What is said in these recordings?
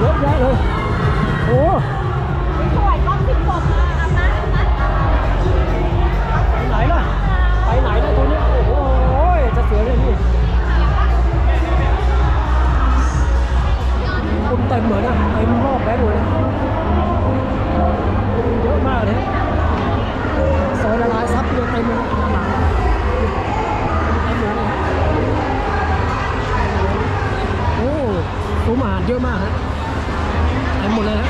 เยอะแยะเลย โอ้สวยก้องติบกวมา อมากฮะเต็หมดเลยฮะ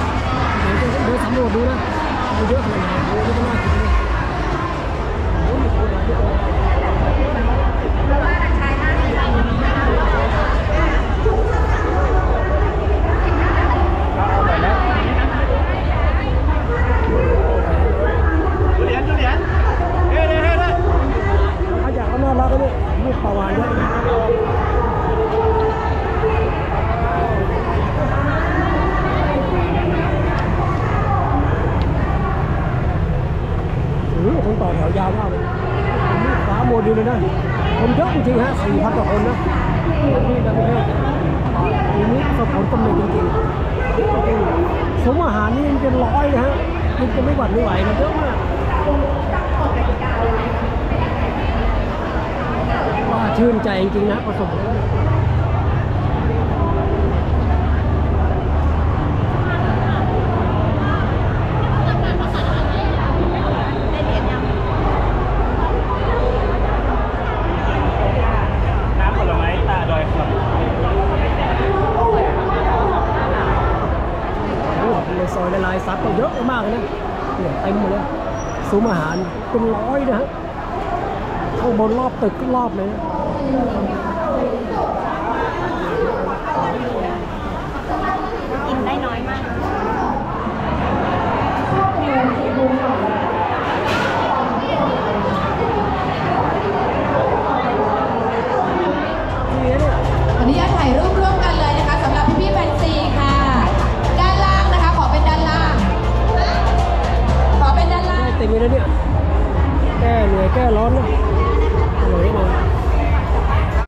เดินสำรวจดูนะมัเยอะขนาดไหนดูะม่ต้องมากินเลยปลาวานด้วย ต่อแถวยาวมากเลยนี่ฟ้าโมดดีเลยนะคนเยอะจริงฮะสี่พันกว่าคนนะที่ต่างประเทศทีนี้ปะสบผลสำเร็จริงจริงๆสมอาหารนี่ยังเป็นร้อยนะฮะกินกันไม่หวั่นไม่ไหวนเยอะมากว่าชื่นใจจริงๆนะประสบผลสำเร็จ น้ำผลไม้ตาดอยค โอ้โหในซอยละลายซับก็เยอะมากนะเนี่ยเต็มหมดเลยซุ้มอาหารเป็นร้อยนะฮะข้างบนรอบตึกก็รอบเลยนะ തിമിരടിയാണ് കേരളമാണ്